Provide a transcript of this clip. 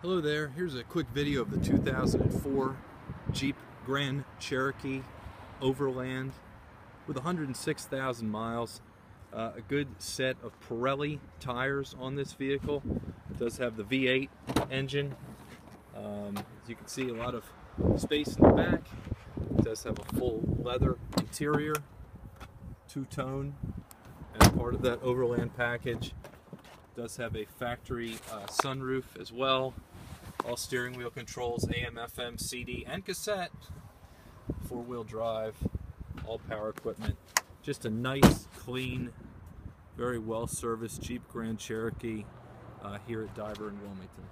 Hello there, here's a quick video of the 2004 Jeep Grand Cherokee Overland with 106,000 miles. Uh, a good set of Pirelli tires on this vehicle. It does have the V8 engine. Um, as you can see, a lot of space in the back. It does have a full leather interior, two-tone as part of that Overland package does have a factory uh, sunroof as well. All steering wheel controls, AM, FM, CD, and cassette. Four-wheel drive, all power equipment. Just a nice, clean, very well-serviced Jeep Grand Cherokee uh, here at Diver in Wilmington.